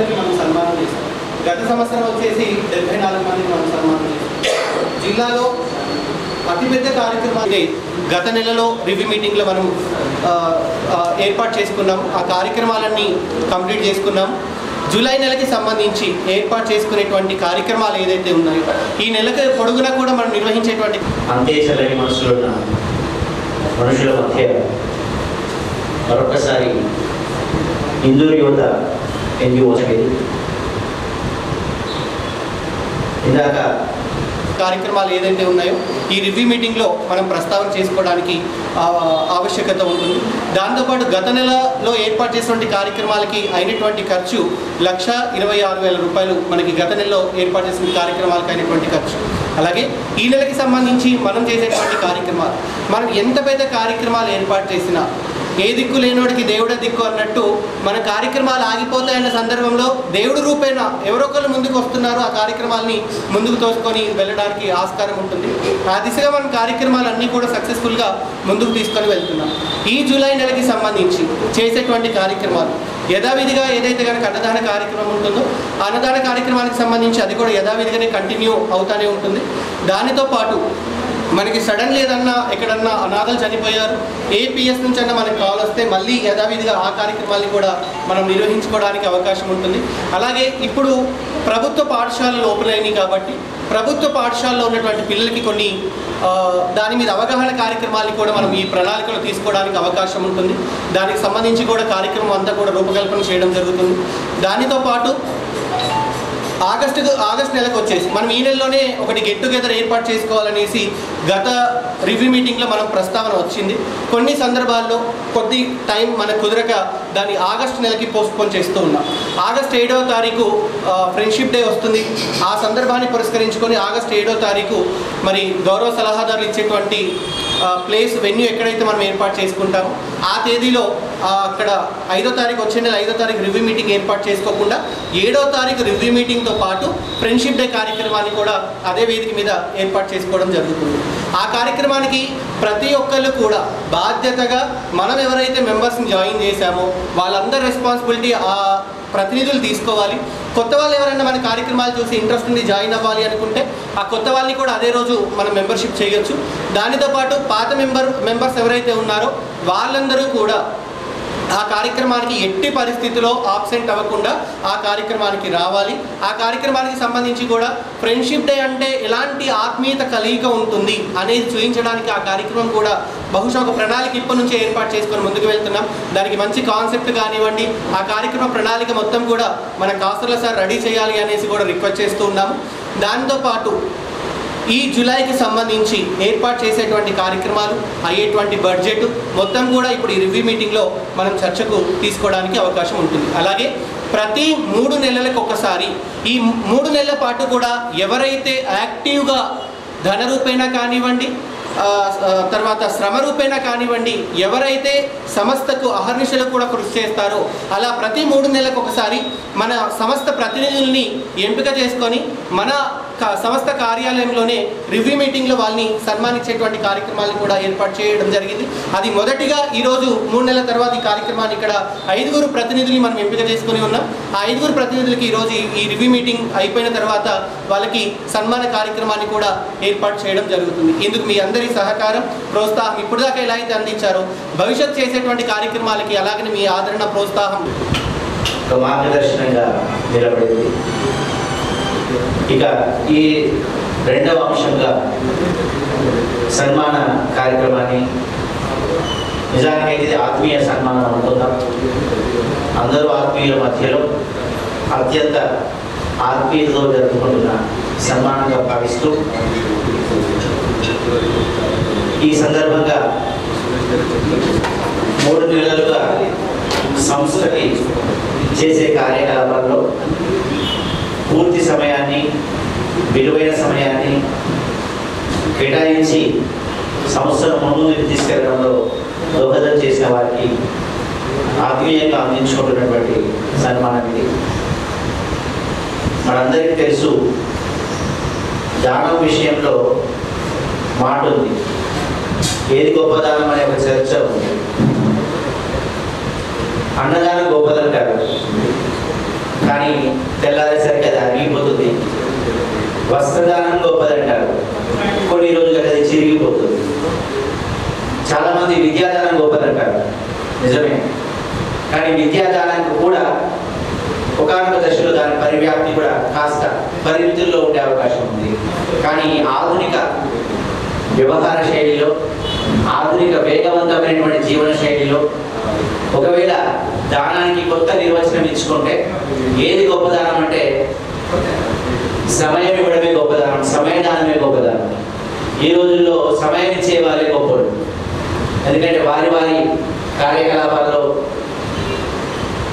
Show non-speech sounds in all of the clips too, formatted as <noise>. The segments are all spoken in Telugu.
మందికి మనం సన్మానం చేస్తాం. గత సంవత్సరం వచ్చేసి డెబ్బై నాలుగు మందికి మనం సన్మానం చేస్తాం. జిల్లాలో అతిపెద్ద కార్యక్రమాన్ని గత నెలలో రివ్యూ మీటింగ్లో మనం ఏర్పాటు చేసుకున్నాం. ఆ కార్యక్రమాలన్నీ కంప్లీట్ చేసుకున్నాం. జూలై నెలకి సంబంధించి ఏర్పాటు చేసుకునేటువంటి కార్యక్రమాలు ఏదైతే ఉన్నాయో ఈ నెలకు పొడుగునా కూడా మనం నిర్వహించేటువంటి అంతే మనుషులు మనుషుల మధ్య మరొకసారి ఇందులో యువత ఎన్జిఓ సైడ్ ఇందాక కార్యక్రమాలు ఏదైతే ఉన్నాయో ఈ రివ్యూ మీటింగ్లో మనం ప్రస్తావన చేసుకోవడానికి ఆవశ్యకత ఉంటుంది. దాంతోపాటు గత నెలలో ఏర్పాటు చేసినటువంటి కార్యక్రమాలకి అయినటువంటి ఖర్చు లక్ష ఇరవై ఆరు వేల రూపాయలు మనకి గత నెలలో ఏర్పాటు చేసిన కార్యక్రమాలకు అయినటువంటి ఖర్చు. అలాగే ఈ నెలకి సంబంధించి మనం చేసేటువంటి కార్యక్రమాలు. మనం ఎంత పెద్ద కార్యక్రమాలు ఏర్పాటు చేసినా ఏ దిక్కు లేనోడికి దేవుడే దిక్కు అన్నట్టు మన కార్యక్రమాలు ఆగిపోతాయన్న సందర్భంలో దేవుడు రూపేణ ఎవరో ఒకరు ముందుకు వస్తున్నారు ఆ కార్యక్రమాలని ముందుకు తోసుకొని వెళ్ళడానికి ఆస్కారం ఉంటుంది. ఆ దిశగా మనం కార్యక్రమాలన్నీ కూడా సక్సెస్ఫుల్గా ముందుకు తీసుకొని వెళ్తున్నాం. ఈ జూలై నెలకి సంబంధించి చేసేటువంటి కార్యక్రమాలు యథావిధిగా ఏదైతే కనుక అన్నదాన కార్యక్రమం ఉంటుందో అన్నదాన కార్యక్రమానికి సంబంధించి అది కూడా యథావిధిగానే కంటిన్యూ అవుతానే ఉంటుంది. దానితో పాటు మనకి సడన్ లేదన్నా ఎక్కడన్నా అనాథలు చనిపోయారు ఏపీఎస్ నుంచి అన్న మనకి కాల్ వస్తే మళ్ళీ యథావిధిగా ఆ కార్యక్రమాన్ని కూడా మనం నిర్వహించుకోవడానికి అవకాశం ఉంటుంది. అలాగే ఇప్పుడు ప్రభుత్వ పాఠశాలలు ఓపెన్ అయినాయి కాబట్టి ప్రభుత్వ పాఠశాలలో ఉన్నటువంటి పిల్లలకి కొన్ని దాని మీద అవగాహన కార్యక్రమాలు కూడా మనం ఈ ప్రణాళికలో తీసుకోవడానికి అవకాశం ఉంటుంది. దానికి సంబంధించి కూడా కార్యక్రమం అంతా కూడా రూపకల్పన చేయడం జరుగుతుంది. దానితో పాటు ఆగస్టు ఆగస్ట్ నెలకు వచ్చేసి మనం ఈ నెలలోనే ఒకటి గెట్ టుగెదర్ ఏర్పాటు చేసుకోవాలనేసి గత రివ్యూ మీటింగ్లో మనం ప్రస్తావన వచ్చింది. కొన్ని సందర్భాల్లో కొద్ది టైం మనకు కుదరక దాన్ని ఆగస్ట్ నెలకి పోస్ట్పోన్ చేస్తూ ఉన్నాం. ఆగస్ట్ ఏడవ తారీఖు ఫ్రెండ్షిప్ డే వస్తుంది. ఆ సందర్భాన్ని పురస్కరించుకొని ఆగస్ట్ ఏడవ తారీఖు మరి గౌరవ సలహాదారులు ఇచ్చేటువంటి ప్లేస్ వెన్యూ ఎక్కడైతే మనం ఏర్పాటు చేసుకుంటామో ఆ తేదీలో అక్కడ ఐదో తారీఖు వచ్చే నెల ఐదో తారీఖు రివ్యూ మీటింగ్ ఏర్పాటు చేసుకోకుండా ఏడో తారీఖు రివ్యూ మీటింగ్తో పాటు ఫ్రెండ్షిప్ డే కార్యక్రమాన్ని కూడా అదే వేదిక మీద ఏర్పాటు చేసుకోవడం జరుగుతుంది. ఆ కార్యక్రమానికి ప్రతి ఒక్కళ్ళు కూడా బాధ్యతగా మనం ఎవరైతే మెంబర్స్ని జాయిన్ చేశామో వాళ్ళందరి రెస్పాన్సిబిలిటీ ఆ ప్రతినిధులు తీసుకోవాలి. కొత్త వాళ్ళు ఎవరైనా మన కార్యక్రమాలు చూసి ఇంట్రెస్ట్ ఉండి జాయిన్ అవ్వాలి అనుకుంటే ఆ కొత్త వాళ్ళని కూడా అదే రోజు మనం మెంబర్షిప్ చేయొచ్చు. దానితో పాటు పాత మెంబర్ మెంబర్స్ ఎవరైతే ఉన్నారో వాళ్ళందరూ కూడా ఆ కార్యక్రమానికి ఎట్టి పరిస్థితిలో ఆబ్సెంట్ అవ్వకుండా ఆ కార్యక్రమానికి రావాలి. ఆ కార్యక్రమానికి సంబంధించి కూడా ఫ్రెండ్షిప్ డే అంటే ఎలాంటి ఆత్మీయత కలిగిక ఉంటుంది అనేది చూపించడానికి ఆ కార్యక్రమం కూడా బహుశా ఒక ప్రణాళిక ఇప్పటి నుంచే ఏర్పాటు చేసుకొని ముందుకు వెళ్తున్నాం. దానికి మంచి కాన్సెప్ట్ కానివ్వండి ఆ కార్యక్రమ ప్రణాళిక మొత్తం కూడా మన కాసుల సార్ రెడీ చేయాలి అనేసి కూడా రిక్వెస్ట్ చేస్తూ ఉన్నాము. దాంతోపాటు ఈ జూలైకి సంబంధించి ఏర్పాటు చేసేటువంటి కార్యక్రమాలు అయ్యేటువంటి బడ్జెట్ మొత్తం కూడా ఇప్పుడు ఈ రివ్యూ మీటింగ్లో మనం చర్చకు తీసుకోవడానికి అవకాశం ఉంటుంది. అలాగే ప్రతి మూడు నెలలకు ఒకసారి ఈ మూడు నెలల పాటు కూడా ఎవరైతే యాక్టివ్గా ధన రూపేణా కానివ్వండి తర్వాత శ్రమ రూపేణా కానివ్వండి ఎవరైతే సంస్థకు అహర్నిశలు కూడా కృషి చేస్తారో అలా ప్రతి మూడు నెలలకు ఒకసారి మన సంస్థ ప్రతినిధుల్ని ఎంపిక చేసుకొని మన సంస్థ కార్యాలయంలోనే రివ్యూ మీటింగ్లో వాళ్ళని సన్మానించేటువంటి కార్యక్రమాలను కూడా ఏర్పాటు చేయడం జరిగింది. అది మొదటిగా ఈరోజు మూడు నెలల తర్వాత ఈ కార్యక్రమాన్ని ఇక్కడ ఐదుగురు ప్రతినిధుల్ని మనం ఎంపిక చేసుకుని ఉన్నాం. ఆ ఐదుగురు ప్రతినిధులకి ఈరోజు ఈ- రివ్యూ మీటింగ్ అయిపోయిన తర్వాత వాళ్ళకి సన్మాన కార్యక్రమాన్ని కూడా ఏర్పాటు చేయడం జరుగుతుంది. ఇందుకు మీ అందరి సహకారం ప్రోత్సాహం ఇప్పుడు దాకా ఎలా అయితే అందించారో భవిష్యత్ చేసేటువంటి కార్యక్రమాలకి అలాగనే మీ ఆదరణ ప్రోత్సాహం. మార్గదర్శనంగా నిలబడింది. ఇక ఈ రెండవ అంశంగా సన్మాన కార్యక్రమాన్ని నిజానికి ఇది ఆత్మీయ సన్మానం అనుకుందాం. అందరూ ఆత్మీయుల మధ్యలో అత్యంత ఆత్మీయతలో జరుపుకుంటున్న సన్మానంగా భావిస్తూ ఈ సందర్భంగా మూడు నెలలుగా సంస్థకి చేసే కార్యకలాపాల్లో పూర్తి సమయాన్ని విలువైన సమయాన్ని కేటాయించి సంస్థను ముందుకు తీసుకెళ్ళడంలో దోహదం చేసిన వారికి ఆత్మీయంగా అందించుకుంటున్నటువంటి సన్మానం ఇది. మనందరికీ తెలుసు దానం విషయంలో మాట ఉంది. ఏది గొప్పదానం అనే ఒక చర్చ ఉంది. అన్నదానం గొప్పదని కాదు కానీ తెల్లారేసరికి అది అరిగిపోతుంది. వస్త్రదానం గొప్పదంటారు కొన్ని రోజులకు అది చిరిగిపోతుంది. చాలా మంది విద్యాదానం గొప్పదంటారు నిజమే. కానీ విద్యాదానానికి కూడా ఒకనొక దశలో దాని పరివ్యాప్తి కూడా కాస్త పరిమితుల్లో ఉండే అవకాశం ఉంది. కానీ ఆధునిక వ్యవహార శైలిలో ఆధునిక వేగవంతమైనటువంటి జీవన శైలిలో ఒకవేళ దానానికి కొత్త నిర్వచనం ఇచ్చుకుంటే ఏది గొప్పదానం అంటే సమయం ఇవ్వడమే గొప్పదానం సమయదానమే గొప్పదానం ఈ రోజుల్లో సమయం ఇచ్చే వారే గొప్పలు. ఎందుకంటే వారి వారి కార్యకలాపాల్లో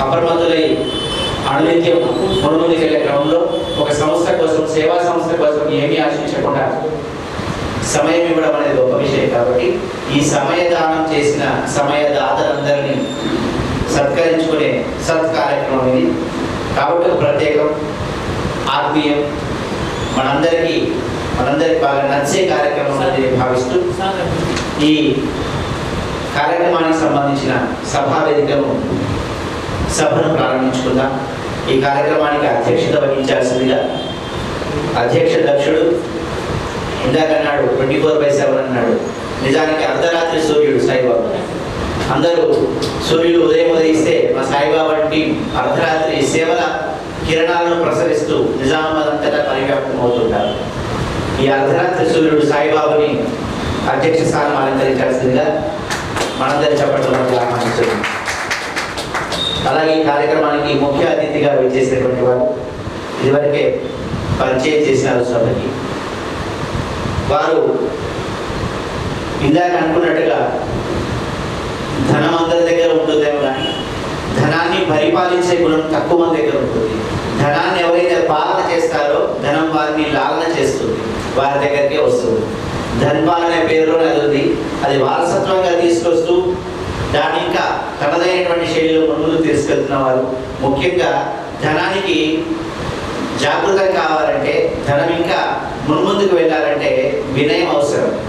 అప్రమత్తులై అనునిత్యం మునుముందుకు వెళ్ళే క్రమంలో ఒక సంస్థ కోసం సేవా సంస్థ కోసం ఏమీ ఆశించకుండా సమయం ఇవ్వడం అనేది గొప్ప విషయం కాబట్టి ఈ సమయదానం చేసిన సమయదాతలందరినీ సత్కరించుకునే సత్ కార్యక్రమం ఇది. కాబట్టి ప్రత్యేకం. ఆత్మీయం మనందరికీ మనందరికి బాగా నచ్చే కార్యక్రమం అనేది భావిస్తూ ఈ కార్యక్రమానికి సంబంధించిన సభా వేదికను సభను ప్రారంభించుకుందాం. ఈ కార్యక్రమానికి అధ్యక్షత వహించాల్సిందిగా అధ్యక్ష దక్షుడు ఇందాక అన్నాడు ట్వంటీ ఫోర్ బై సెవెన్ అన్నాడు. నిజానికి అర్ధరాత్రి సూర్యుడు సాయిబాబు. అందరూ సూర్యుడు ఉదయం ఉదయిస్తే మా సాయిబాబా వంటి అర్ధరాత్రి సేవల కిరణాలను ప్రసరిస్తూ నిజామాబాద్ అంతటా పరివ్యాప్తం అవుతుంటారు. ఈ అర్ధరాత్రి సూర్యుడు సాయిబాబాని అధ్యక్ష స్థానం అలంకరించాల్సిందిగా మనందరి చెప్పడం ఆహ్వానించారు అలాగే ఈ కార్యక్రమానికి ముఖ్య అతిథిగా విచ్చేసినటువంటి వారు ఇదివరకే పరిచయం చేసినారు సభకి వారు ఇందాక అనుకున్నట్టుగా ధనం అందరి దగ్గర ఉంటుందేమో కానీ ధనాన్ని పరిపాలించే గుణం తక్కువ మంది దగ్గర ఉంటుంది. ధనాన్ని ఎవరైతే పాలన చేస్తారో ధనం వారిని లాలన చేస్తుంది. వారి దగ్గరికే వస్తుంది. ధన్వా అనే పేరులో అది ఉంది. అది వారసత్వంగా తీసుకొస్తూ దాని ఇంకా తనదైనటువంటి శైలిలో ముందుకు తీసుకెళ్తున్న వారు ముఖ్యంగా ధనానికి జాగృతం కావాలంటే ధనం ఇంకా మున్ముందుకు వెళ్ళాలంటే వినయం అవసరం.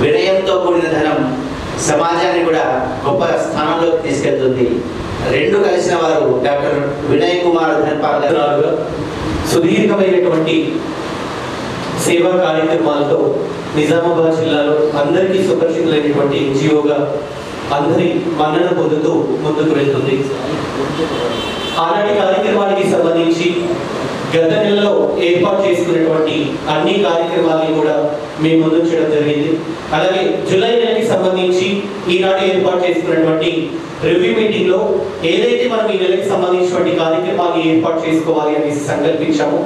వినయంతో కూడిన ధనం సమాజాన్ని కూడా గొప్ప స్థానంలోకి తీసుకెళ్తుంది. రెండు కలిసిన వారు డాక్టర్ వినయ్ కుమార్ ధన్పాల్ సుదీర్ఘమైనటువంటి సేవా కార్యక్రమాలతో నిజామాబాద్ జిల్లాలో అందరికీ సుపరిచితులైనటువంటి ఎన్జిఓగా అందరి మన్నన పొందుతూ ముందుకు వెళ్తుంది. ఆనాటి కార్యక్రమానికి సంబంధించి గత నెలలో ఏర్పాటు చేసుకున్నటువంటి అన్ని కార్యక్రమాలని కూడా మేము ముందుంచడం జరిగింది. అలాగే జూలై నెలకి సంబంధించి ఈనాడు ఏర్పాటు చేసుకున్నటువంటి రివ్యూ మీటింగ్లో ఏదైతే మనం ఈ నెలకి సంబంధించినటువంటి కార్యక్రమాలు ఏర్పాటు చేసుకోవాలి అని సంకల్పించామో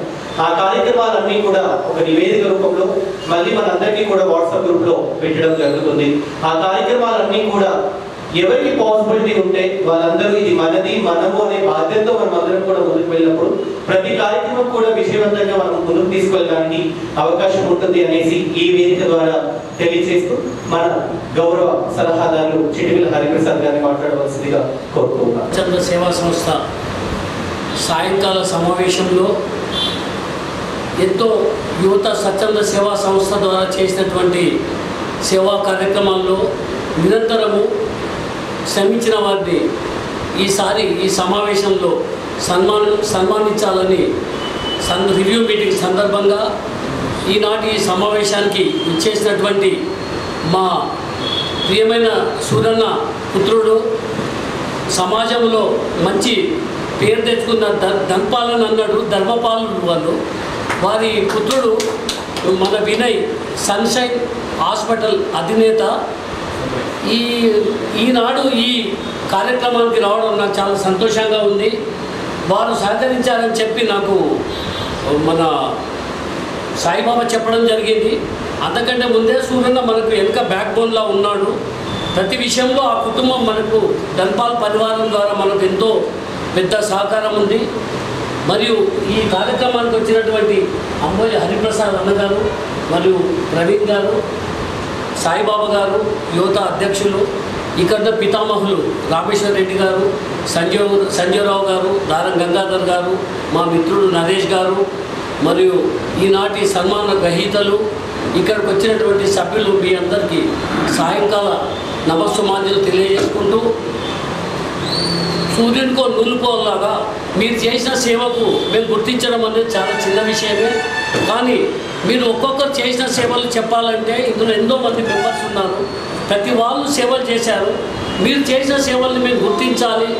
ఆ కార్యక్రమాలన్నీ కూడా ఒక నివేదిక రూపంలో మళ్ళీ మనందరికీ కూడా వాట్సాప్ గ్రూప్లో పెట్టడం జరుగుతుంది. ఆ కార్యక్రమాలన్నీ కూడా ఎవరికి పాసిబిలిటీ ఉంటే వాళ్ళందరూ ఇది మనది మనము అనే బాధ్యతతో మనం అందరం కూడా ముందుకు వెళ్ళినప్పుడు ప్రతి కార్యక్రమం కూడా విజయవంతంగా మనం ముందుకు తీసుకెళ్ళడానికి అవకాశం ఉంటుంది అనేసి ఈ వేదిక ద్వారా తెలియజేస్తూ మన గౌరవ సలహాదారులు చిటికల హరిప్రసాద్ గారిని మాట్లాడవలసిందిగా కోరుతున్నాను స్వచ్ఛంద సేవా సంస్థ సాయంకాల సమావేశంలో ఎంతో యువత స్వచ్ఛంద సేవా సంస్థ ద్వారా చేసినటువంటి సేవా కార్యక్రమాల్లో నిరంతరము శ్రమించిన వారిని ఈసారి ఈ సమావేశంలో సన్మాన సన్మానించాలని సన్ రివ్యూ మీటింగ్ సందర్భంగా ఈనాటి ఈ సమావేశానికి ఇచ్చేసినటువంటి మా ప్రియమైన సూరన్న పుత్రుడు సమాజంలో మంచి పేరు తెచ్చుకున్న ద ధన్పాలన్ అన్నాడు ధర్మపాలనుడు వాళ్ళు. వారి పుత్రుడు మన వినయ్ సన్షైన్ హాస్పిటల్ అధినేత. ఈ ఈనాడు ఈ కార్యక్రమానికి రావడం నాకు చాలా సంతోషంగా ఉంది. వారు సహకరించారని చెప్పి నాకు మన సాయిబాబా చెప్పడం జరిగింది. అంతకంటే ముందే సూర్యన్న మనకు వెనుక బ్యాక్ బోన్లా ఉన్నాడు. ప్రతి విషయంలో ఆ కుటుంబం మనకు ధన్పాల్ పరివారం ద్వారా మనకు ఎంతో పెద్ద సహకారం ఉంది. మరియు ఈ కార్యక్రమానికి వచ్చినటువంటి అంబోజి హరిప్రసాద్ అన్నగారు మరియు ప్రవీణ్ గారు సాయిబాబా గారు యువత అధ్యక్షులు ఇక్కడ పితామహులు రామేశ్వర్ రెడ్డి గారు సంజయ్ సంజయరావు గారు దారం గంగాధర్ గారు మా మిత్రుడు నరేష్ గారు మరియు ఈనాటి సన్మాన గ్రహీతలు ఇక్కడికి వచ్చినటువంటి సభ్యులు మీ అందరికీ సాయంకాల నమస్సుమాంజలు తెలియజేసుకుంటూ సూర్యునికో నూలుకోలాగా మీరు చేసిన సేవకు మేము గుర్తించడం అనేది చాలా చిన్న విషయమే. కానీ మీరు ఒక్కొక్కరు చేసిన సేవలు చెప్పాలంటే ఇందులో ఎంతో మంది మెంబర్స్ ఉన్నారు. ప్రతి వాళ్ళు సేవలు చేశారు. మీరు చేసిన సేవల్ని మేము గుర్తించాలి.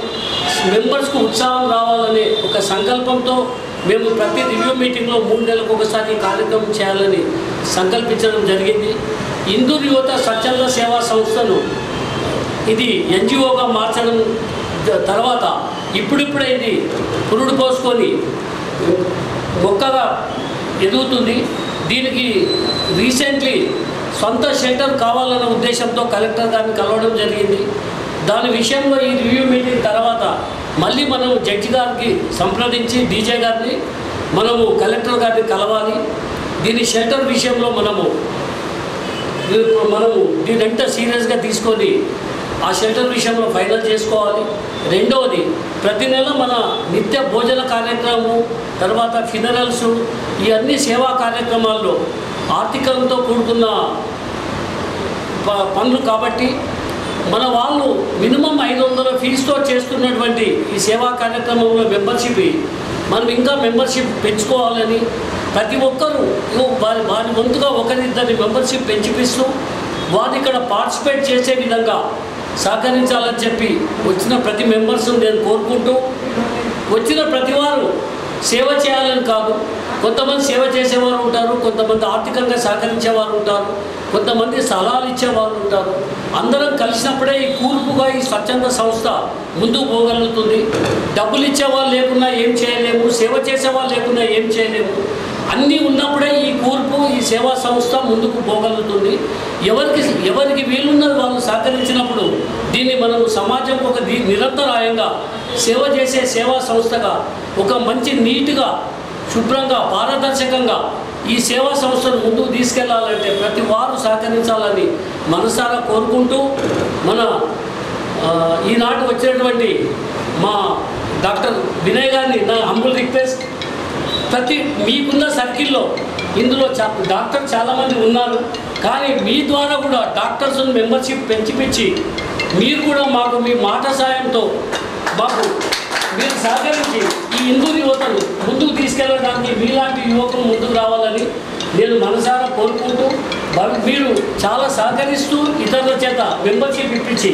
మెంబర్స్కు ఉత్సాహం రావాలనే ఒక సంకల్పంతో మేము ప్రతి రివ్యూ మీటింగ్లో మూడు నెలలకు ఒకసారి కార్యక్రమం చేయాలని సంకల్పించడం జరిగింది. హిందూ యువత స్వచ్ఛంద సేవా సంస్థను ఇది ఎన్జిఓగా మార్చడం తర్వాత ఇప్పుడిప్పుడే ఇది పురుడు పోసుకొని మొక్కగా ఎదుగుతుంది. దీనికి రీసెంట్లీ సొంత షెల్టర్ కావాలన్న ఉద్దేశంతో కలెక్టర్ గారిని కలవడం జరిగింది. దాని విషయంలో ఈ రివ్యూ మీటింగ్ తర్వాత మళ్ళీ మనం జడ్జి గారికి సంప్రదించి డీజే గారిని మనము కలెక్టర్ గారిని కలవాలి. దీని షెల్టర్ విషయంలో మనము మనము దీని ఎంత సీరియస్గా తీసుకొని ఆ షెల్టర్ విషయంలో ఫైనల్ చేసుకోవాలి. రెండవది ప్రతి నెల మన నిత్య భోజన కార్యక్రమము తర్వాత ఫినరల్స్ ఈ అన్ని సేవా కార్యక్రమాల్లో ఆర్థికంతో కూడుకున్న ప- పనులు కాబట్టి మన వాళ్ళు మినిమం ఐదు వందల ఫీజుతో చేస్తున్నటువంటి ఈ సేవా కార్యక్రమంలో మెంబర్షిప్ మనం ఇంకా మెంబర్షిప్ పెంచుకోవాలని ప్రతి ఒక్కరూ వారి వారి వంతుగా ఒకరిద్దరి మెంబర్షిప్ పెంచిపిస్తూ వారు ఇక్కడ పార్టిసిపేట్ చేసే విధంగా సహకరించాలని చెప్పి వచ్చిన ప్రతి మెంబర్స్ను నేను కోరుకుంటూ వచ్చిన ప్రతి వారు సేవ చేయాలని కాదు కొంతమంది సేవ చేసేవారు ఉంటారు కొంతమంది ఆర్థికంగా సహకరించేవారు ఉంటారు కొంతమంది సలహాలు ఇచ్చేవారు ఉంటారు. అందరం కలిసినప్పుడే ఈ కూర్పుగా ఈ స్వచ్ఛంద సంస్థ ముందుకు పోగలుగుతుంది. డబ్బులు ఇచ్చేవాళ్ళు లేకున్నా ఏం చేయలేము సేవ చేసేవాళ్ళు లేకున్నా ఏం చేయలేము. అన్నీ ఉన్నప్పుడే ఈ కూర్పు ఈ సేవా సంస్థ ముందుకు పోగలుగుతుంది. ఎవరికి ఎవరికి వీలున్నది వాళ్ళు సహకరించినప్పుడు దీన్ని మనం సమాజంకు ఒక నిరంతరాయంగా సేవ చేసే సేవా సంస్థగా ఒక మంచి నీట్గా శుభ్రంగా పారదర్శకంగా ఈ సేవా సంస్థను ముందుకు తీసుకెళ్ళాలంటే ప్రతి వారు సహకరించాలని మనసారా కోరుకుంటూ మన ఈనాటి వచ్చినటువంటి మా డాక్టర్ వినయ్ గారిని నా హంబుల్ రిక్వెస్ట్ ప్రతి మీకున్న సర్కిల్లో ఇందులో చా డాక్టర్ చాలామంది ఉన్నారు. కానీ మీ ద్వారా కూడా డాక్టర్స్ మెంబర్షిప్ పెంచిపించి మీరు కూడా మాకు మీ మాట సాయంతో మాకు మీరు సహకరించి ఈ హిందూ యువతను ముందుకు తీసుకెళ్ళడానికి మీలాంటి యువకులు ముందుకు రావాలని నేను మనసారా కోరుకుంటూ మీరు చాలా సహకరిస్తూ ఇతరుల చేత మెంబర్షిప్ ఇప్పించి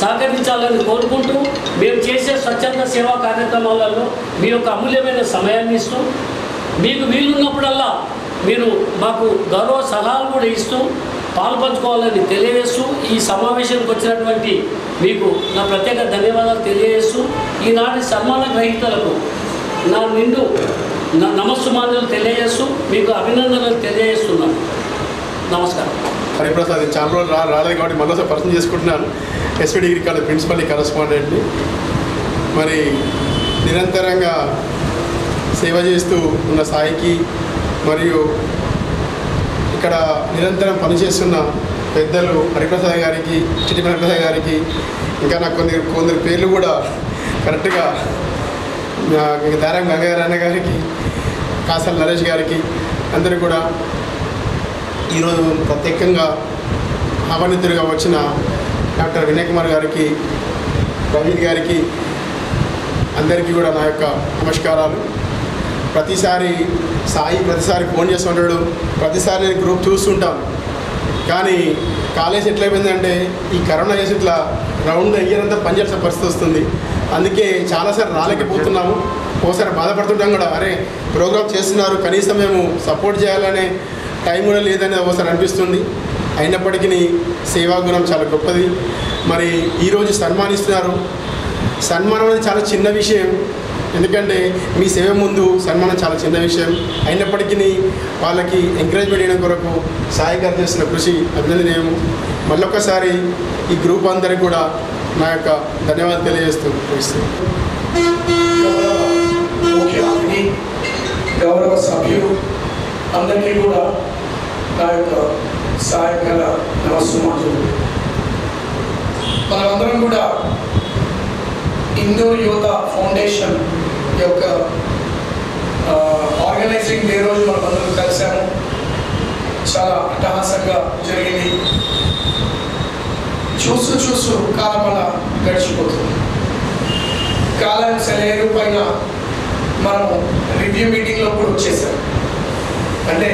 సహకరించాలని కోరుకుంటూ మేము చేసే స్వచ్ఛంద సేవా కార్యక్రమాలలో మీ యొక్క అమూల్యమైన సమయాన్ని ఇస్తూ మీకు వీలున్నప్పుడల్లా మీరు మాకు గౌరవ సలహాలు కూడా ఇస్తూ పాల్పంచుకోవాలని తెలియజేస్తూ ఈ సమావేశానికి వచ్చినటువంటి మీకు నా ప్రత్యేక ధన్యవాదాలు తెలియజేస్తూ ఈనాటి సన్మాన గ్రహీతలకు నా నిండు నా నమస్సుమాన్యులు తెలియజేస్తూ మీకు అభినందనలు తెలియజేస్తున్నాను. నమస్కారం. హరిప్రసాద్ చాలా రోజులు రా రాలేదు కాబట్టి మరోసారి పరిచయం చేసుకుంటున్నాను. ఎస్పీ డిగ్రీ కాలేజ్ ప్రిన్సిపల్ కరస్పాండెంట్ని. మరి నిరంతరంగా సేవ చేస్తూ ఉన్న సాయికి మరియు ఇక్కడ నిరంతరం పనిచేస్తున్న పెద్దలు హరిప్రసాద్ గారికి చిట్టి హరిప్రసాద్ గారికి ఇంకా నాకు కొన్ని కొందరు పేర్లు కూడా కరెక్ట్గా దారం గంగారాయణ గారికి కాసల్ నరేష్ గారికి అందరూ కూడా ఈరోజు ప్రత్యేకంగా ఆహ్వానితుడిగా వచ్చిన డాక్టర్ వినయ్ కుమార్ గారికి ప్రవీణ్ గారికి అందరికీ కూడా నా యొక్క నమస్కారాలు. ప్రతిసారి సాయి ప్రతిసారి ఫోన్ చేస్తుంటాడు ప్రతిసారి నేను గ్రూప్ చూస్తుంటాను కానీ కాలేజ్ ఎట్లయిపోయిందంటే ఈ కరోనా చేసి ఇట్లా రౌండ్ అయ్యేంత పనిచేసిన పరిస్థితి వస్తుంది. అందుకే చాలాసార్లు రాలేకపోతున్నాము. ఒకసారి బాధపడుతుంటాం కూడా. అరే ప్రోగ్రామ్ చేస్తున్నారు. కనీసం మేము సపోర్ట్ చేయాలనే టైం కూడా లేదని ఒకసారి అనిపిస్తుంది. అయినప్పటికీ సేవా గుణం చాలా గొప్పది. మరి ఈరోజు సన్మానిస్తున్నారు. సన్మానం అనేది చాలా చిన్న విషయం. ఎందుకంటే మీ సేవ ముందు సన్మానం చాలా చిన్న విషయం. అయినప్పటికీ వాళ్ళకి ఎంకరేజ్మెంట్ చేయడం కొరకు సహాయకారం చేస్తున్న కృషి అభినందనీయము మళ్ళొకసారి ఈ గ్రూప్ అందరికి కూడా నా యొక్క ధన్యవాదాలు తెలియజేస్తూ గౌరవ సభ్యులు అందరికీ కూడా నా యొక్క సాయంకాల నమస్సుమాజులు మనమందరం కూడా హిందూ యువత ఫౌండేషన్ యొక్క ఆర్గనైజింగ్ డే రోజు మనం అందరం కలిసాము చాలా అట్టహాసంగా జరిగింది. చూస్తూ చూస్తూ కాలం అలా గడిచిపోతుంది. కాలం సెలయేరు పైన మనము రివ్యూ మీటింగ్లో కూడా వచ్చేసాం అంటే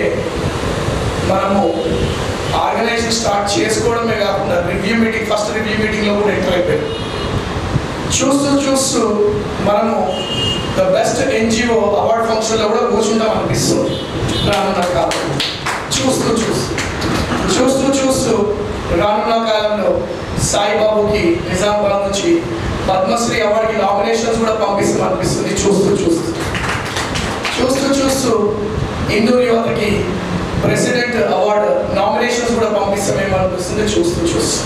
మనము ఆర్గనైజేషన్ స్టార్ట్ చేసుకోవడమే కాకుండా రివ్యూ మీటింగ్ ఫస్ట్ రివ్యూ మీటింగ్లో కూడా ఎంటర్ అయిపోయాం. చూస్తూ చూస్తూ మనము ద బెస్ట్ ఎన్జిఓ అవార్డ్ ఫంక్షన్లో కూడా కూర్చుంటాం అనిపిస్తుంది. రానున్న కాలం చూస్తూ చూస్తూ. చూస్తూ చూస్తూ రానున్న కాలంలో సాయిబాబుకి నిజామాబాద్ నుంచి పద్మశ్రీ అవార్డుకి నామినేషన్స్ కూడా పంపిస్తాం అనిపిస్తుంది చూస్తూ చూస్తూ. చూస్తూ చూస్తూ హిందూ యువతకి ప్రెసిడెంట్ అవార్డు నామినేషన్స్ కూడా పంపిస్తామేమో అనిపిస్తుంది చూస్తూ చూస్తూ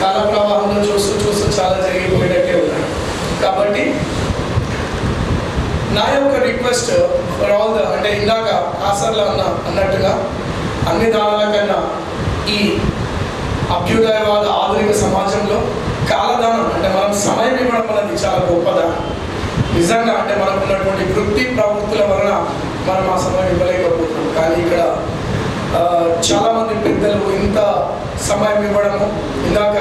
కాల ప్రవాహంలో చూస్తూ చూస్తూ చాలా జరిగిపోయేటట్టే ఉన్నాయి కాబట్టి నా యొక్క రిక్వెస్ట్ ఫర్ ఆల్ ద అంటే ఇందాక ఆసర్లో అన్న అన్నట్టుగా అన్ని దానాల కన్నా ఈ అభ్యుదయవాద ఆధునిక సమాజంలో కాలదానం అంటే మనం సమయం ఇవ్వడం అనేది చాలా గొప్పదానం నిజంగా అంటే మనకు ఉన్నటువంటి వృత్తి ప్రవృత్తుల వలన మనం ఆ సమయం ఇవ్వలేకపోతే కానీ ఇక్కడ చాలామంది పెద్దలు ఇంత సమయం ఇవ్వడము ఇందాక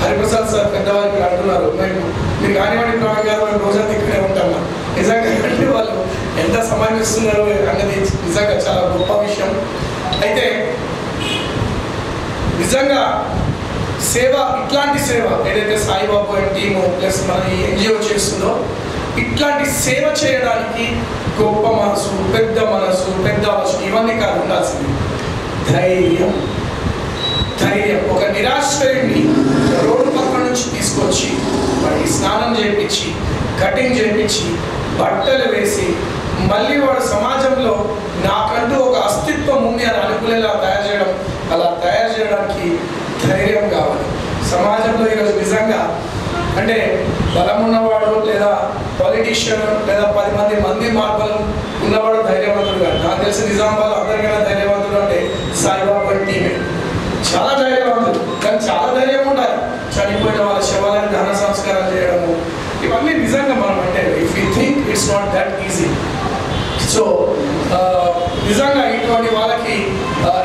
హరిప్రసాద్ సార్ పెద్దవారికి అంటున్నారు మేము మీరు కానివ్వండి ప్రవీణ్ గారు మేము రోజా ఇక్కడే ఉంటాము నిజంగా అంటే వాళ్ళు ఎంత సమయం ఇస్తున్నారు అన్నది నిజంగా చాలా గొప్ప విషయం. అయితే నిజంగా సేవ ఇట్లాంటి సేవ ఏదైతే సాయిబాబు అండ్ టీము ప్లస్ మన ఎన్జిఓ చేస్తుందో ఇట్లాంటి సేవ చేయడానికి గొప్ప మనసు పెద్ద మనసు పెద్ద మనసు ఇవన్నీ కాదు ఉండాల్సింది. ధైర్యం. ధైర్యం. ఒక నిరాశ్రయుడిని రోడ్డు పక్క నుంచి తీసుకొచ్చి వాడికి స్నానం చేయించి కటింగ్ చేయించి బట్టలు వేసి మళ్ళీ వాడు సమాజంలో నాకంటూ ఒక అస్తిత్వం ఉంది అని అనుకునేలా తయారు చేయడం అలా తయారు చేయడానికి ధైర్యం కావాలి. సమాజంలో ఈరోజు నిజంగా అంటే బలం ఉన్నవాడు లేదా పొలిటీషియన్ లేదా పది మంది మంది మార్పులు ఉన్నవాడు ధైర్యవంతుడు కాదు. నాకు తెలిసి నిజామాబాద్ అందరికైనా ధైర్యవంతుడు అంటే సాయిబాబా టీమే. చాలా ధైర్యవంతుడు. కానీ చాలా ధైర్యం ఉండాలి. చనిపోయిన వాళ్ళ శవాలను ధన సంస్కారం చేయడము. ఇవన్నీ నిజంగా మనం అంటే if you think it's not that easy so నిజంగా ఇటువంటి వాళ్ళకి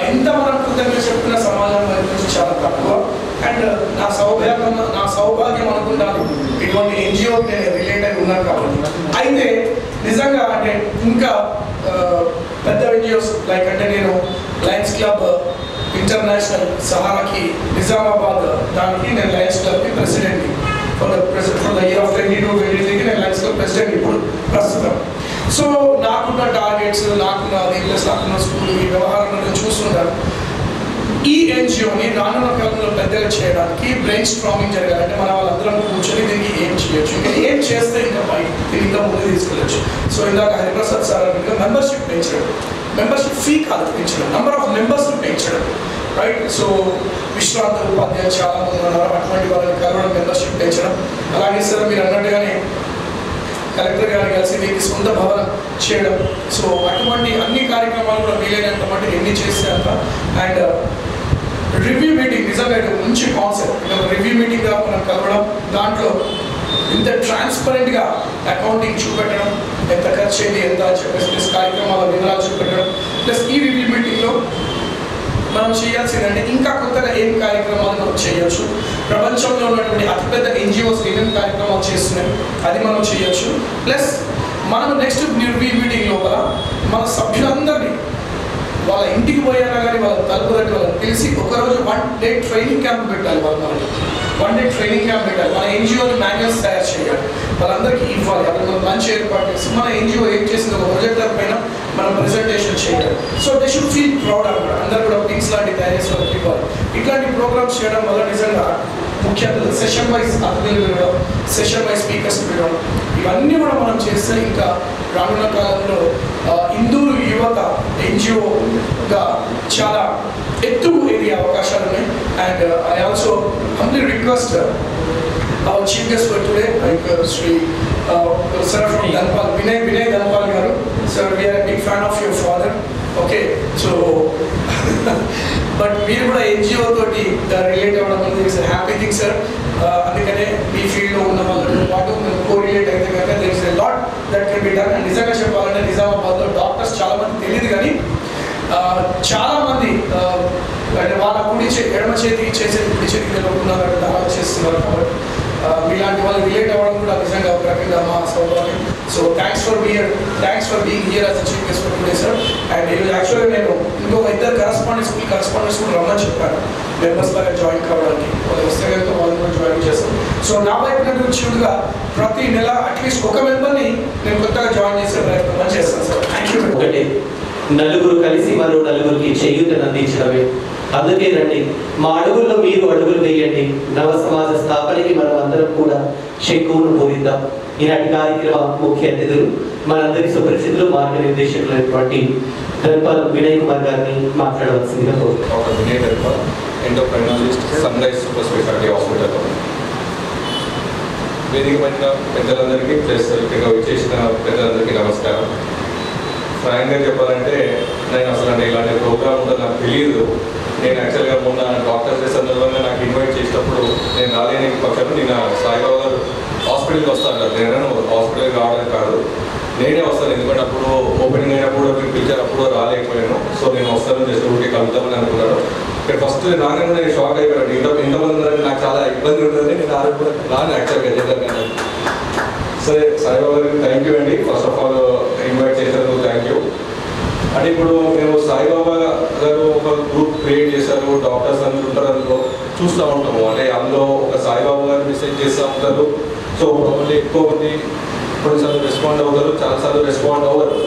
ఎంత మనం కృతజ్ఞత చెప్పిన సమాజం గురించి చాలా తక్కువ. అండ్ నా సౌభాగ్యం నా సౌభాగ్యం అనుకుంటాను కొన్ని ఎన్జిఓ రిలేట్ అయి ఉన్నారు కాబట్టి. అయితే నిజంగా అంటే ఇంకా పెద్ద ఎన్జిఓస్ లైక్ అంటే నేను లయన్స్ క్లబ్ ఇంటర్నేషనల్ సహారాకి నిజామాబాద్ దానికి నేను లయన్స్ క్లబ్కి president for the president for the year of twenty two twenty త్రీకి నేను లయన్స్ క్లబ్ ప్రెసిడెంట్ ఇప్పుడు ప్రస్తుతం. సో నాకున్న టార్గెట్స్ నాకున్న అది ప్లస్ నాకున్న స్కూల్ ఈ వ్యవహారం నేను ఈ ఎన్జిఓని రానున్న కాలంలో పెద్దగా చేయడానికి బ్రెయిన్ స్ట్రామింగ్ జరగాలంటే మన వాళ్ళందరం కూర్చొని దీనికి ఏం చేయొచ్చు? ఇంకా ఏం చేస్తే ఇంకా పై ఇంకా ముందు తీసుకెళ్ళచ్చు? సో ఇందాక హరిప్రసాద్ సార్ ఇంకా మెంబర్షిప్ పెంచడం. మెంబర్షిప్ ఫీ కాదు పెంచడం. నెంబర్ ఆఫ్ మెంబర్స్ పెంచడం. రైట్ సో విశ్రాంత ఉపాధ్యాయులు చాలా మంది ఉన్నారు. అటువంటి వాళ్ళని కలవడం మెంబర్షిప్ పెంచడం. అలాగే సార్ మీరు అన్నట్టుగానే కలెక్టర్ గారిని కలిసి మీకు సొంత భవన చేయడం. సో అటువంటి అన్ని కార్యక్రమాలు కూడా వీలైనంత మటు ఎన్ని చేస్తే అంత. అండ్ రివ్యూ మీటింగ్ నిజంగా ఇది మంచి కాన్సెప్ట్ రివ్యూ మీటింగ్గా మనం కలవడం దాంట్లో ఇంత ట్రాన్స్పరెంట్గా అకౌంటింగ్ చూపెట్టడం ఎంత ఖర్చు అయింది ఎంత అని చెప్పేసి ప్లస్ కార్యక్రమాల వివరాలు చూపెట్టడం ప్లస్ ఈ రివ్యూ మీటింగ్లో మనం చేయాల్సిందంటే ఇంకా కొత్తగా ఏం కార్యక్రమాలు మనం చేయొచ్చు? ప్రపంచంలో ఉన్నటువంటి అతిపెద్ద ఎన్జిఓస్ ఏమేమి కార్యక్రమాలు చేస్తున్నాయి? అది మనం చేయొచ్చు. ప్లస్ మనం నెక్స్ట్ రివ్యూ మీటింగ్ లోపల మన సభ్యులందరినీ వాళ్ళ ఇంటికి పోయారా కానీ వాళ్ళ తలుపు దగ్గర వాళ్ళకి తెలిసి ఒకరోజు వన్ డే ట్రైనింగ్ క్యాంప్ పెట్టాలి వాళ్ళు మనకి. వన్ డే ట్రైనింగ్ క్యాంప్ పెట్టాలి. మన ఎన్జిఓని మాన్యువల్స్ తయారు చేయాలి. వాళ్ళందరికీ ఇవ్వాలి. అక్కడ మంచి ఏర్పాటు చేసి మన ఎన్జిఓ ఏం చేసింది ఒక ప్రొజెక్టర్ పైన మనం ప్రెజెంటేషన్ చేయాలి. So they should feel proud అనమాట అందరు కూడా పిక్స్ లాంటి తయారు చేసి వాళ్ళకి ఇవ్వాలి ఇట్లాంటి ప్రోగ్రామ్స్ చేయడం వల్ల నిజంగా ముఖ్య సెషన్ వైజ్ అతిథులు పిలవడం సెషన్ వైజ్ స్పీకర్స్ పిలవడం ఇవన్నీ కూడా మనం చేస్తే ఇంకా రానున్న కాలంలో హిందూ యువత ఎన్జిఓగా చాలా ఎత్తుకు ఎదిగే అవకాశాలు ఉన్నాయి. And I also humbly request chief guest for today, like uh, Sri uh, Sir from Dhanpal, Vinay, Vinay Dhanpal garu. Sir, we are a big fan of <laughs> but మీరు కూడా ఎన్జిఓ తోటి రిలేట్ అవ్వడం అనేది సార్ హ్యాపీ థింగ్ సార్ అందుకనే మీ ఫీల్డ్లో ఉన్న వాళ్ళతో పాటు మేము కో రిలేట్ అయితే కనుక there a lot that can be done and నిజంగా చెప్పాలంటే నిజామాబాద్లో డాక్టర్స్ చాలా మంది తెలియదు కానీ uh, చాలా మంది uh, అంటే వాళ్ళ కుడి చే ఎడమ చేతికి చేసేది కుడి చేతికి తెలియకుండా దానం చేస్తున్నారు కాబట్టి మీలాంటి వాళ్ళు రిలేట్ అవ్వడం కూడా నిజంగా ఒక రకంగా మా సౌకర్యం so thanks for beer thanks for being here as chief guest sir and ఈరోజు యాక్చువల్గా నేను ఇంకొక ఇద్దరు కరస్పాండెంట్స్ స్కూల్ కరస్పాండెంట్స్ కూడా రమ్మని చెప్పాను మెంబర్స్ లాగా జాయిన్ కావడానికి వాళ్ళు వస్తే కనుక వాళ్ళు కూడా జాయిన్ చేస్తాం సో నా వైపు నుంచి ప్రతి నెల అట్లీస్ట్ ఒక మెంబర్ని నేను కొత్తగా జాయిన్ చేసే ప్రయత్నం చేస్తాను సార్ థ్యాంక్ యూ ఒకటి నలుగురు కలిసి మరో నలుగురికి చేయూతను అందించడమే. అందుకే రండి. మా అడుగుల్లో మీరు అడుగులు వేయండి. నవ సమాజ స్థాపనకి మనం అందరం కూడా శక్కువును బోధిద్దాం ఈనాటి కార్యక్రమ ముఖ్య అతిథులు మనందరి సుపరిచితులు మార్గనిర్దేశకులైనటువంటి ధన్పాల్ వినయ్ కుమార్ గారిని మాట్లాడవలసిందిగా వేదిక పైన పెద్దలందరికీ ప్లస్ ఇక్కడ వచ్చేసిన పెద్దలందరికీ నమస్కారం. ఫ్రాంక్గా చెప్పాలంటే నేను అసలు అంటే ఇలాంటి ప్రోగ్రామ్ ఉందో నాకు తెలియదు. నేను యాక్చువల్గా మొన్న డాక్టర్స్ డే సందర్భంగా నాకు ఇన్వైట్ చేసినప్పుడు నేను రాలేని పక్షంలో నేను సాయిబాబా గారు హాస్పిటల్కి వస్తాను నేను హాస్పిటల్కి రావడానికి కాదు. నేనే వస్తాను. ఎందుకంటే అప్పుడు ఓపెనింగ్ అయినప్పుడు మీరు పిలిచారు అప్పుడు రాలేకపోయాను. సో నేను వస్తాను జస్ట్ ఊరికి కలుద్దామని అనుకున్నాను. ఇక్కడ ఫస్ట్ రాగానే నేను షాక్ అయిపోయాను. ఇంత ఇంతమంది ఉన్నారని నాకు చాలా ఇబ్బంది ఉంటుంది నేను రాను కూడా రాను యాక్చువల్గా జనరల్గా సరే సాయిబాబా గారికి థ్యాంక్ యూ అండి. ఫస్ట్ ఆఫ్ ఆల్ ఇన్వైట్ చేసినందుకు థ్యాంక్ యూ అంటే ఇప్పుడు మేము సాయిబాబా గారు ఒక గ్రూప్ క్రియేట్ చేశారు డాక్టర్స్ అందరూ ఉంటారు అందులో. చూస్తూ ఉంటాము. అంటే అందులో ఒక సాయిబాబా గారు మెసేజ్ చేస్తూ ఉంటారు. సో ప్రాబ్లీ ఎక్కువ మంది కొన్నిసార్లు రెస్పాండ్ అవుతారు చాలాసార్లు రెస్పాండ్ అవ్వరు.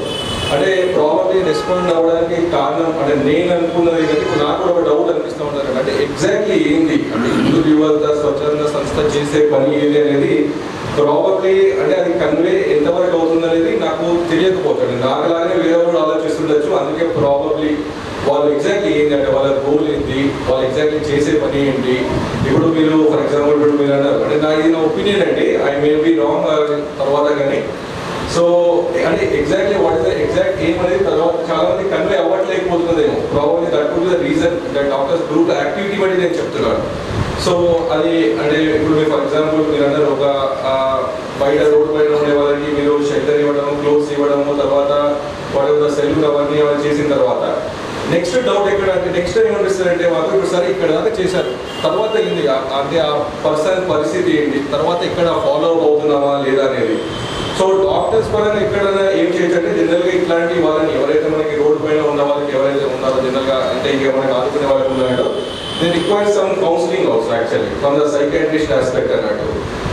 అంటే ప్రాబ్లీ రెస్పాండ్ అవ్వడానికి కారణం అంటే నేను అనుకున్నది ఏంటంటే నాకు కూడా ఒక డౌట్ అనిపిస్తూ ఉంటారు అంటే ఎగ్జాక్ట్లీ ఏంది? అంటే హిందూ యువత స్వచ్ఛంద సంస్థ చేసే పని ఏది అనేది ప్రాపర్లీ అంటే అది కన్వే ఎంతవరకు అవుతుంది అనేది నాకు తెలియకపోతుంది. నాకులాగానే వేరే వాళ్ళు ఆలోచిస్తుండొచ్చు. అందుకే ప్రాపర్లీ వాళ్ళు ఎగ్జాక్ట్లీ ఏంటంటే వాళ్ళ గోల్ ఏంటి వాళ్ళు ఎగ్జాక్ట్లీ చేసే పని ఏంటి. ఇప్పుడు మీరు ఫర్ ఎగ్జాంపుల్ ఇప్పుడు మీరు అన్నారు. అంటే నా ఇది నా ఒపీనియన్ అండి. ఐ మే బి రాంగ్ తర్వాత కానీ సో అంటే exactly what is the exact ఏం అనేది తర్వాత చాలా మంది convey అవ్వట్లేకపోతున్నదేమో probably that could the reason that doctors group activity బట్టి నేను చెప్తున్నాను. సో అది అంటే ఇప్పుడు మీరు ఫర్ ఎగ్జాంపుల్ మీరు ఒక బయట రోడ్డు పైన ఉండే వాళ్ళకి మీరు షెల్టర్ ఇవ్వడం క్లోత్స్ ఇవ్వడము తర్వాత వాళ్ళ సెల్ అవన్నీ వాళ్ళు చేసిన తర్వాత నెక్స్ట్ డౌట్ ఎక్కడ అంటే నెక్స్ట్ ఏమనిపిస్తారంటే అంటే ఒకసారి ఇప్పుడు సరే ఇక్కడ దాకా చేశారు. తర్వాత ఏంది? అంటే ఆ పర్సన్ పరిస్థితి ఏంటి తర్వాత ఇక్కడ ఫాలో అవుతున్నామా లేదా అనేది. సో డాక్టర్స్ పరంగా ఎక్కడైనా ఏం చేయొచ్చంటే జనరల్గా ఇట్లాంటి వాళ్ళని ఎవరైతే మనకి రోడ్డు పైన ఉన్న వాళ్ళకి ఎవరైతే ఉన్నారో జనరల్గా అంటే ఇంకా మనకి ఆదుకునే వాళ్ళకి ఉన్నారో they require some counselling also actually from the psychiatrist aspect అన్నట్టు.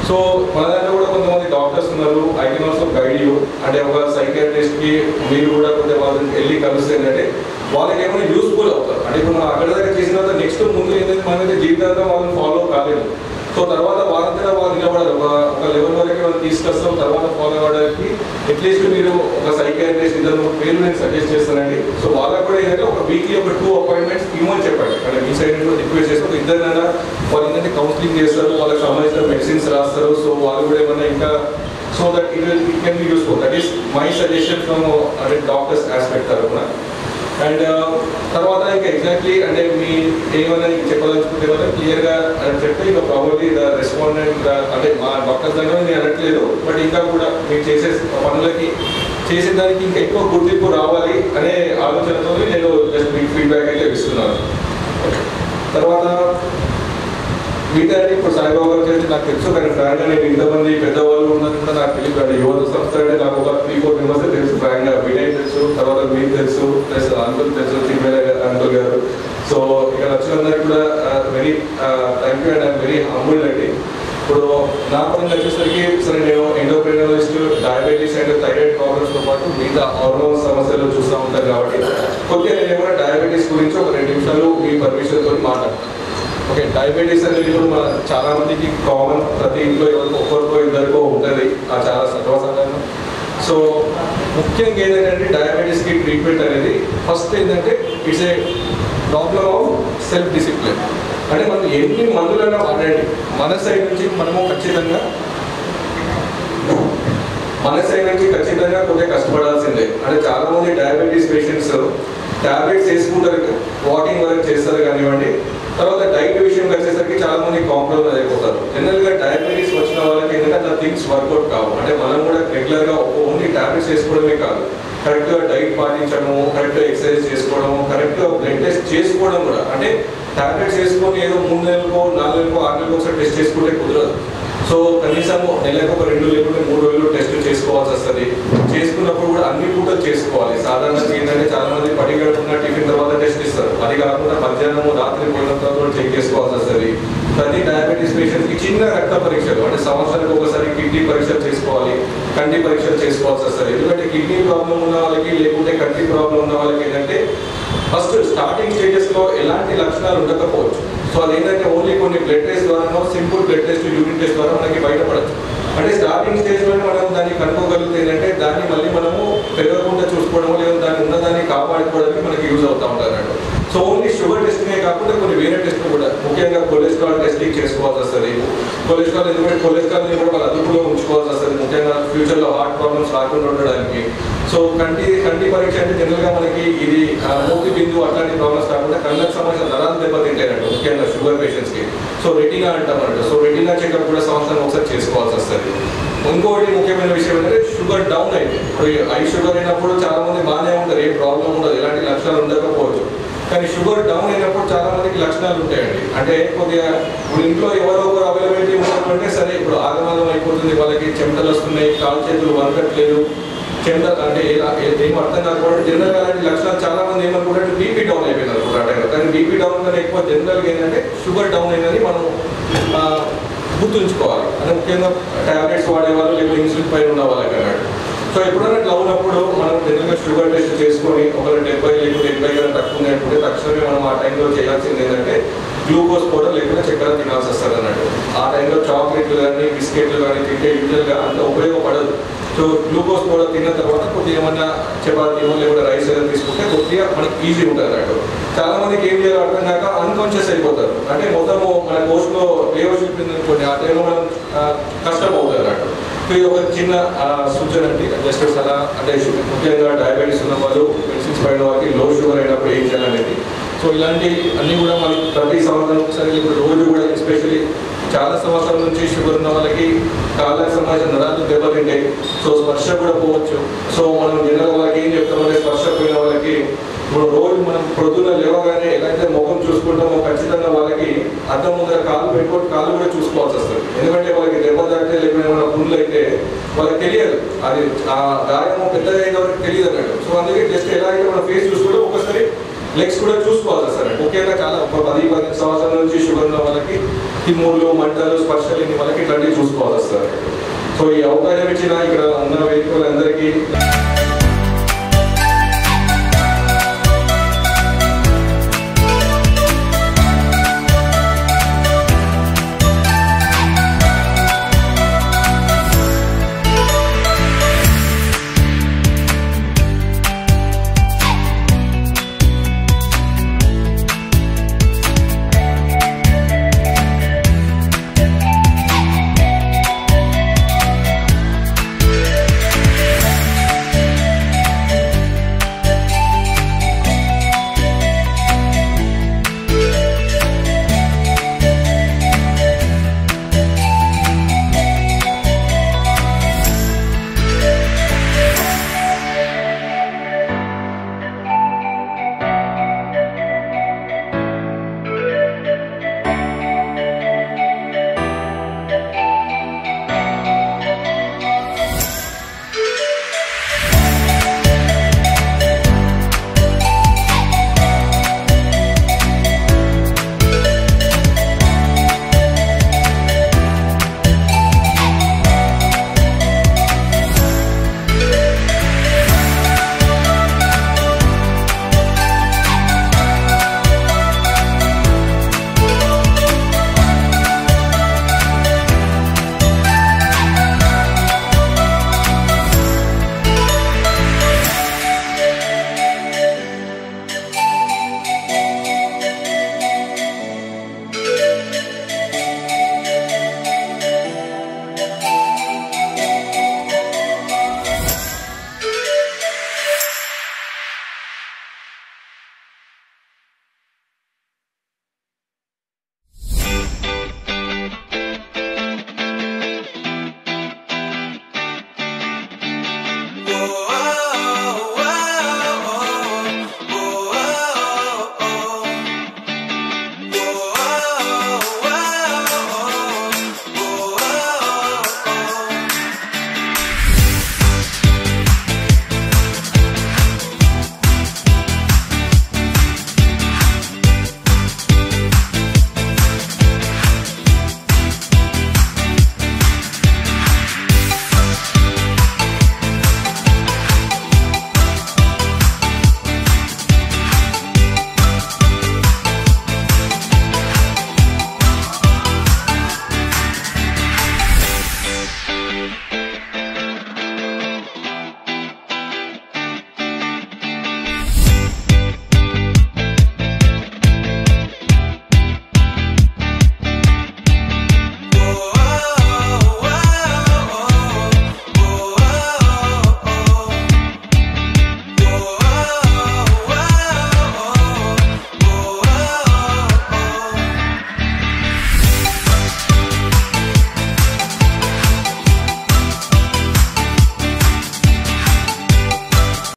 సో మన దాంట్లో కూడా కొంతమంది డాక్టర్స్ ఉన్నారు I can also guide you అంటే ఒక సైకాట్రిస్ట్కి మీరు కూడా కొంచెం వాళ్ళని వెళ్ళి కలిస్తే ఏంటంటే వాళ్ళకి ఏమైనా యూస్ఫుల్ అవుతారు. అంటే ఇప్పుడు మనం అక్కడ దగ్గర చేసిన తర్వాత నెక్స్ట్ ముందు ఏంటంటే మనమైతే జీవితాంతం వాళ్ళని ఫాలో కాలేదు. సో తర్వాత వాళ్ళంతటా వారు నిలబడరు. ఒక ఒక లెవెల్ వరకు వాళ్ళు తీసుకొస్తాం తర్వాత ఫాలో అవ్వడానికి అట్లీస్ట్ మీరు ఒక సైకాట్రిస్ట్ ఇద్దరు మూడు పేర్లు నేను సజెస్ట్ చేస్తానండి. సో వాళ్ళకు కూడా ఏంటంటే ఒక వీక్లీ ఒక టూ అపాయింట్మెంట్స్ ఇవ్వమని చెప్పండి. అంటే మీ సైడ్ నుంచి రిక్వెస్ట్ చేస్తాం ఒక ఇద్దరినైనా వాళ్ళు ఏంటంటే కౌన్సిలింగ్ చేస్తారు వాళ్ళకి సంబంధించిన మెడిసిన్స్ రాస్తారు. సో వాళ్ళు కూడా ఏమన్నా ఇంకా so that it it can be useful that is my suggestion from అంటే డాక్టర్స్ ఆస్పెక్ట్ తరఫున అండ్ uh, తర్వాత ఇంకా ఎగ్జాక్ట్లీ అంటే మీ ఏమైనా చెప్పదలుచుకుంటే కదా క్లియర్గా అని చెప్తే ఇంకా ప్రాబబ్లీ ద రెస్పాండెంట్ అంటే మా డాక్టర్స్ దగ్గర నేను అనట్లేదు బట్ ఇంకా కూడా మీరు చేసే పనులకి చేసే దానికి ఇంకా ఎక్కువ గుర్తింపు రావాలి అనే ఆలోచనతో నేను జస్ట్ మీకు ఫీడ్బ్యాక్ అయితే ఇస్తున్నాను. తర్వాత మిగతా ఇప్పుడు సాయిబాబా గారు చేసి నాకు తెలుసు కానీ ఫ్రాంక్గా నేను ఇంతమంది పెద్దవాళ్ళు ఉన్నది కూడా నాకు తెలియదు. అంటే యువత సంస్థ అంటే నాకు ఒక త్రీ ఫోర్ మెంబర్స్ తెలుసు. ఫ్రాంక్గా వినయ్ తెలుసు తర్వాత మీకు తెలుసు ప్లస్ అంకుల్ తెలుసు తిమ్మేల అంకుల్ గారు. సో ఇక్కడ వచ్చినందరికీ కూడా very thank you and I'm very humble అండి. ఇప్పుడు నా పని వచ్చేసరికి సరే నేను ఎండోక్రినాలజిస్ట్ డయాబెటీస్ అండ్ థైరాయిడ్ ప్రాబ్లమ్స్తో పాటు మిగతా హార్మోన్ సమస్యలు చూస్తూ ఉంటాను కాబట్టి కొద్దిగా నేను ఏమైనా డయాబెటీస్ గురించి ఒక రెండు నిమిషాలు మీ పర్మిషన్ తోటి మాట్లాడతాను ఓకే డయాబెటీస్ అనేది ఇప్పుడు మన చాలా మందికి కామన్ ప్రతి ఇంట్లో ఎవరికో ఒక్కరికో ఇద్దరికో ఉంటుంది. ఆ చాలా సర్వసాధారణం. సో ముఖ్యంగా ఏంటంటే డయాబెటీస్కి ట్రీట్మెంట్ అనేది ఫస్ట్ ఏంటంటే it's a problem of self discipline అంటే మనం ఎన్ని మందులైనా వాడండి. మన సైడ్ నుంచి మనము ఖచ్చితంగా మన సైడ్ నుంచి ఖచ్చితంగా కొద్దిగా కష్టపడాల్సిందే. అంటే చాలా మంది డయాబెటీస్ పేషెంట్స్ టాబ్లెట్స్ వేసుకుంటారు. వాకింగ్ వరకు చేస్తారు కానివ్వండి. తర్వాత డైట్ విషయం వచ్చేసరికి చాలా మంది కాంప్రమైజ్ అయిపోతారు జనరల్గా డయాబెటీస్ వచ్చిన వాళ్ళకి ఏంటంటే థింగ్స్ వర్కౌట్ కావు. అంటే మనం కూడా రెగ్యులర్గా ఓన్లీ టాబ్లెట్స్ వేసుకోవడమే కాదు. కరెక్ట్గా డైట్ పాటించడము కరెక్ట్గా ఎక్సర్సైజ్ చేసుకోవడము కరెక్ట్గా బ్లడ్ టెస్ట్ చేసుకోవడం కూడా. అంటే టాబ్లెట్స్ వేసుకొని ఏదో మూడు నెలలకో నాలుగు నెలలకో ఆరు నెలలకు ఒకసారి టెస్ట్ చేసుకుంటే కుదరదు. సో కనీసం నెలకు ఒక రెండు లేకుంటే మూడు రోజులు టెస్ట్ చేసుకోవాల్సి వస్తుంది. చేసుకున్నప్పుడు కూడా అన్ని పూటలు చేసుకోవాలి సాధారణంగా ఏంటంటే చాలా మంది పడి గడుపున్న టిఫిన్ తర్వాత టెస్ట్ ఇస్తారు అది కాకుండా మధ్యాహ్నం రాత్రి పోయిన తర్వాత కూడా చెక్ చేసుకోవాల్సి వస్తుంది ప్రతి డయాబెటీస్ పేషెంట్కి చిన్న రక్త పరీక్షలు అంటే సంవత్సరానికి ఒకసారి కిడ్నీ పరీక్షలు చేసుకోవాలి కంటి పరీక్షలు చేసుకోవాల్సి వస్తుంది. ఎందుకంటే కిడ్నీ ప్రాబ్లం ఉన్న వాళ్ళకి లేకుంటే కంటి ప్రాబ్లం ఉన్న వాళ్ళకి ఏంటంటే ఫస్ట్ స్టార్టింగ్ స్టేజెస్లో ఎలాంటి లక్షణాలు ఉండకపోవచ్చు. సో అదేంటంటే ఓన్లీ కొన్ని బ్లడ్ టెస్ట్ ద్వారా simple blood test urine test ద్వారా మనకి బయటపడచ్చు. అంటే స్టార్టింగ్ స్టేజ్లోనే మనం దాన్ని కనుక్కోగలిగితే ఏంటంటే దాన్ని మళ్ళీ మనము పెరగకుండా చూసుకోవడం లేదా దాన్ని ఉన్నదాన్ని కాపాడుకోవడానికి మనకి యూజ్ అవుతా ఉంటారు సో ఓన్లీ షుగర్ టెస్టింగే కాకుండా కొన్ని వేరే టెస్ట్లు కూడా. ముఖ్యంగా కొలెస్ట్రాల్ టెస్టింగ్ చేసుకోవాల్సి వస్తుంది. కొలెస్ట్రాల్ ఎందుకంటే కొలెస్ట్రాల్ని కూడా అదుపులో ఉంచుకోవాల్సి వస్తుంది. ముఖ్యంగా ఫ్యూచర్లో హార్ట్ ప్రాబ్లమ్స్ రాకుండా ఉండడానికి. సో కంటి కంటి పరీక్ష అంటే జనరల్గా మనకి ఇది మూతి బిందు అట్లాంటి ప్రాబ్లమ్స్ కాకుండా కళ్ళకు సంబంధించిన నరాలు దెబ్బతింటాయంట ముఖ్యంగా షుగర్ పేషెంట్స్కి సో రెటీనా అంటాం సో రెటీనా చెకప్ కూడా సంవత్సరం ఒకసారి చేసుకోవాల్సి వస్తుంది. ఇంకోటి ముఖ్యమైన విషయం ఏంటంటే షుగర్ డౌన్ అయితే ఇప్పుడు ఐ షుగర్ అయినప్పుడు చాలా మంది బాగానే ఉంటారు ఏ ప్రాబ్లం ఉండదు ఎలాంటి లక్షణాలు ఉండకపోవచ్చు కానీ షుగర్ డౌన్ అయినప్పుడు చాలా మందికి లక్షణాలు ఉంటాయండి. అంటే కొద్దిగా ఇప్పుడు ఇంట్లో ఎవరో ఒకరు అవైలబిలిటీ ఉన్నటువంటి సరే ఇప్పుడు ఆగమాగం అయిపోతుంది వాళ్ళకి చెమటలు వస్తున్నాయి కాలు చేతులు వనకట్లేదు చెమట అంటే ఎలా ఏం అర్థం కాకపోతే జనరల్గా అలాంటి లక్షణాలు చాలా మంది ఏమనుకుంటే బీపీ డౌన్ అయిపోయింది అనుకుంటారు కానీ బీపీ డౌన్ కన్నా ఎక్కువ జనరల్గా ఏంటంటే షుగర్ డౌన్ అయిందని మనం గుర్తుంచుకోవాలి. అంటే ముఖ్యంగా టాబ్లెట్స్ వాడేవాళ్ళు లేకపోతే ఇన్సులిన్ పైన ఉన్న వాళ్ళకి అన్నాడు సో ఎప్పుడైనా ఇట్లా ఉన్నప్పుడు మనం జనరల్గా షుగర్ టెస్ట్ చేసుకొని ఒకవేళ డెబ్బై లేకపోతే ఎనభై కన్నా తక్కువ ఉంది అనుకుంటే తక్షణమే మనం ఆ టైంలో చేయాల్సింది ఏంటంటే గ్లూకోజ్ పౌడర్ లేకుండా చక్కెర తినాల్సి వస్తుంది అన్నట్టు. ఆ టైంలో చాక్లెట్లు కానీ బిస్కెట్లు కానీ తింటే యూజువల్గా అంత ఉపయోగపడదు. సో గ్లూకోజ్ పౌడర్ తిన్న తర్వాత కొద్దిగా ఏమన్నా చపాతీమో లేకపోతే రైస్ ఏదైనా తీసుకుంటే కొద్దిగా మనకి ఈజీ ఉంటుంది అన్నట్టు. చాలా మందికి ఏం చేయాలో అర్థం కాక అన్కాన్షియస్ అయిపోతారు. అంటే మొత్తము మన కోర్సులో లేవ చూపింది కొన్ని ఆ టైంలో మనం కష్టం అవుతుంది అన్నట్టు. ఇది ఒక చిన్న సూచన అండి. జస్ట్ సలహా. అంటే ముఖ్యంగా డయాబెటీస్ ఉన్న వాళ్ళు మెడిసిన్స్ పైన వాళ్ళకి లో షుగర్ అయినప్పుడు ఏం చేయాలనేది. సో ఇలాంటి అన్ని కూడా మనం ప్రతి సంవత్సరం ఒకసారి ఇప్పుడు రోజు కూడా ఎస్పెషల్లీ చాలా సంవత్సరాల నుంచి షుగర్ ఉన్న వాళ్ళకి కాళ్ళకి సంబంధించిన నరాలు దెబ్బతింటాయి. సో స్పర్శ కూడా పోవచ్చు. సో మనం జనరల్ వాళ్ళకి ఏం చెప్తామంటే స్పర్శ పోయిన వాళ్ళకి ఇప్పుడు రోజు మనం ప్రొద్దున లేవగానే ఎలాగైతే ముఖం చూసుకుంటామో ఖచ్చితంగా వాళ్ళకి అద్దం ముందర కాళ్ళు పెట్టుకొని కాళ్ళు కూడా చూసుకోవాల్సి వస్తుంది. ఎందుకంటే వాళ్ళకి దెబ్బ తాగితే లేకపోతే ఏమైనా పుండ్లు అయితే వాళ్ళకి తెలియదు. అది ఆ గాయం పెద్దగా అయిన వాళ్ళకి తెలియదు అన్నట్టు. సో అందుకే జస్ట్ ఎలాగైతే మన ఫేస్ చూసుకుంటే ఒకసారి లెగ్స్ కూడా చూసుకోవాలి సార్ ముఖ్యంగా చాలా ఒక పది పదిహేను సంవత్సరాల నుంచి షుగర్ ఉన్న వాళ్ళకి తిమ్ముళ్ళు మంటలు స్పర్శలు ఇన్ని వాళ్ళకి ఇట్లాంటివి చూసుకోవాలి సార్ సో ఈ అవకాశం ఇచ్చిన ఇక్కడ ఉన్న వ్యక్తులందరికీ